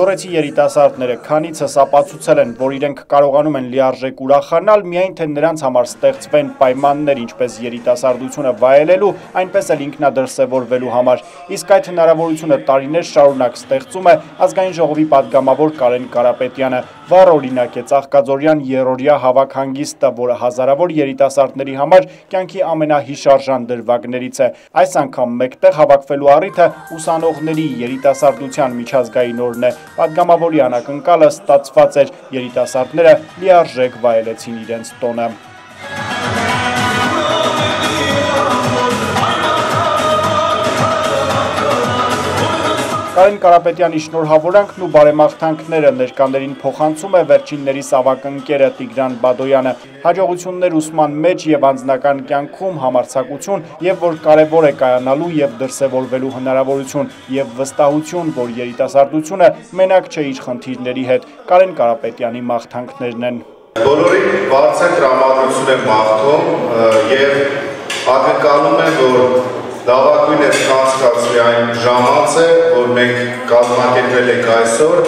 Զորեցի երիտասարդները քանիցս ապացուցել են, որ իրենք կարողանում են լիարժեք ուրախանալ, միայն թե նրանց համար ստեղծվեն պայմաններ, ինչպես երիտասարդությունը վայելելու, այնպես էլ ինքնադրսևորվելու համար։ Իսկ այդ հնարավորությունը տարիներ շարունակ ստեղծում է ազգային ժողովի падգամավոր Կարեն Կարապետյանը, Վառ օրինակ է Ծաղկաձորյան երրորդյա հավաքհանգիստը, որը հազարավոր երիտասարդների համար կյանքի ամենահիշարժան դրվագներից է։ Այս անգամ մեկտեղ հավաքվելու առիթը ուսանողների երիտասարդության միջազգային օրն է։ Պատգամավորի անակնկալը ստացված էր, երիտասարդները լիարժեք վայելեցին իրենց տոնը։ Կարեն Կարապետյանի շնորհավորանքն ու բարեմաղթանքները ներկաներին փոխանցում է վերջինների սավակ ընկերը Տիգրան Բադոյանը։ Հաջողություններ ուսման մեջ եւ անձնական կյանքում համարցակություն եւ որ կարեւոր է կայանալու եւ դրսեւորվելու հնարավորություն եւ վստահություն, որ երիտասարդությունը մենակ չէ իր խնդիրների հետ։ Կարեն Կարապետյանի մաղթանքներն են։ Բոլորին բարձր տրամադրություն եմ մաղթում եւ ակնկալում եմ, որ լավագույն է ստացված այն ժամանցը, որ մենք կազմակերպել ենք այսօր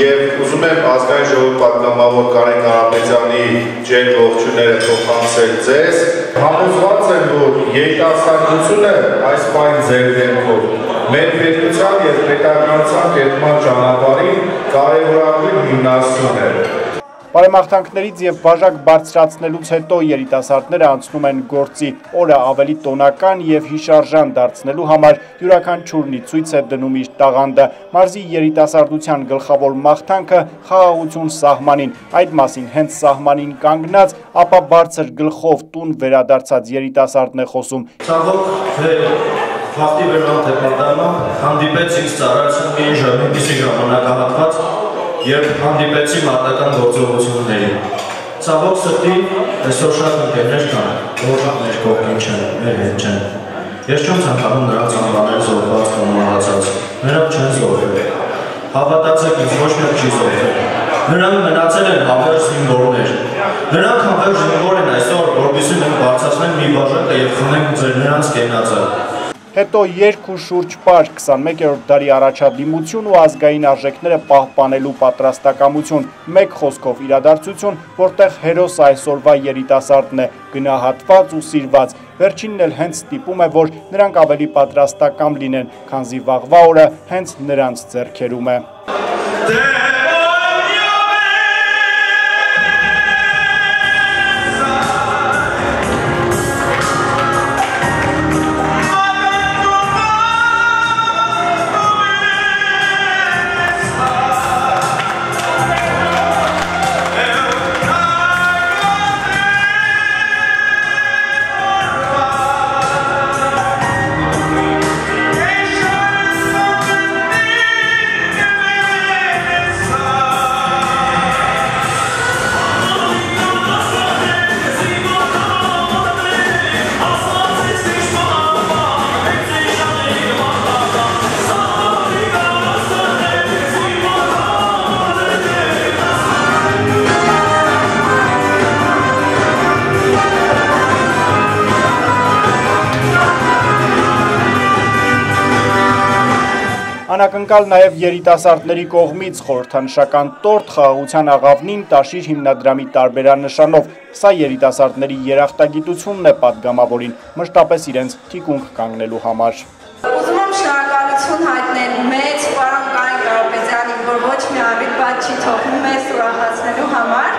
եւ ուզում եմ ազգային ժողովի պատգամավոր Կարեն Կարապետյանի ջեր ողջույնները փոխանցել ձեզ։ Համոզված եմ, որ երիտասարդությունը այս պայն ձեր դեմքով մեր պետության եւ պետականության կերտման ճանապարհի կարևորագույն հիմնասյուն է։ Բարեմաղթանքներից եւ բաժակ բարձրացնելուց հետո երիտասարդները անցնում են գործի օրը ավելի տոնական եւ հիշարժան դարձնելու համար յուրաքանչյուրնի ցույց է դնում իր տաղանդը։ Մարզի երիտասարդության գլխավոր մաղթանքը խաղաղություն սահմանին։ Այդ մասին հենց սահմանին կանգնած, ապա բարձր գլխով տուն վերադարձած երիտասարդն է խոսում։ Ցավոք, թե ֆակտի վերնալ թե պատանա, հանդիպեց ինձ ծառայություն մի ժամանակահատված երբ հանդիպեցի մարտական գործողություններին։ Ցավոք սրտի այսօր շատ ընկերներ կան, որ մեր կողքին չեն, մեր հետ չեն։ Ես չեմ ցանկանում նրանց անվանել զոհված կամ մահացած։ Նրանք չեն զոհվել։ Հավատացեք ինձ, ոչ մեկ չի զոհվել։ Նրանք մնացել են հավերժ զինվորներ։ Նրանք հավերժ զինվոր են Հետո երկ ու շուրջ պար 21-րդ դարի առաջադիմություն ու ազգային արժեքները պահպանելու պատրաստակամություն, մեկ խոսքով իրադարձություն, որտեղ հերոս այսօրվա երիտասարդն է, գնահատված ու սիրված, վերջինն էլ հենց ստիպում է, որ նրանք ավելի պատրաստակամ լինեն, քանզի վաղվա օրը հենց նրանց ձեռքերում է։ Դե Անակնկալ նաև երիտասարդների կողմից խորհրդանշական տորտ խաղաղության աղավնին տաշիր հիմնադրամի տարբերանշանով։ Սա երիտասարդների երախտագիտությունն է պատգամավորին, մշտապես իրենց թիկունք կանգնելու համար։ Ուզում եմ շնորհակալություն հայտնել մեծ պարոն Կարեն Կարապետյանին, որ ոչ մի ավելի բաց չի թողնում մեզ ուրախացնելու համար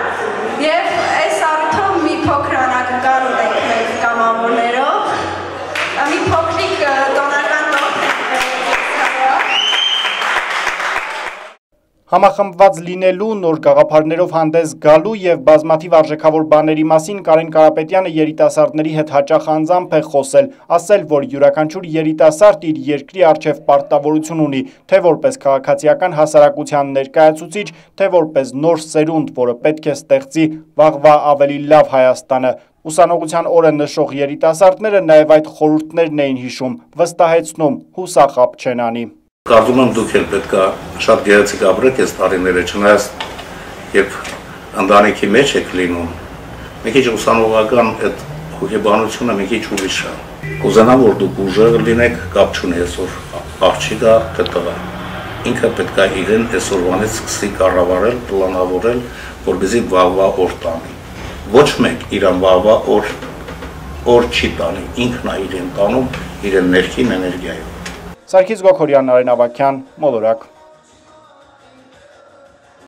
Համախմբված լինելու, նոր գաղափարներով հանդես գալու եւ բազմաթիվ արժեքավոր բաների մասին Կարեն Կարապետյանը երիտասարդների հետ հաճախ անձամբ է խոսել, ասել, որ յուրաքանչյուր երիտասարդ իր երկրի արչև պարտավորություն ունի, թե որպես քաղաքացիական հասարակության ներկայացուցիչ, թե որպես նոր սերունդ, որը պետք է ստեղծի վաղվա ավելի լավ Հայաստանը։ Ուսանողության օրը նշող երիտասարդները նաև այդ խորհուրդներն էին հիշում, վստահեցնում, հուսախապ չեն անի։ Կարծում եմ դուք էլ պետք է շատ գեղեցիկ ապրեք այս տարիները, չնայած երբ ընտանիքի մեջ եք լինում, մի քիչ ուսանողական այդ հոգեբանությունը մի քիչ ուրիշ է։ Կուզենամ որ դուք ուժեղ լինեք, կապ չունի այսօր աղջիկա թե տղա։ ինքը պետք է իրեն այսօրվանից սկսի կառավարել, պլանավորել, որպեսզի վաղվա օր տանի։ Ոչ մեկ իրան վաղվա օր օր չի տանի, ինքն է իրեն տանում իրեն ներքին էներգիայով։ Սարգիս Գոքորյան, Նարեն Ավակյան, Մոլորակ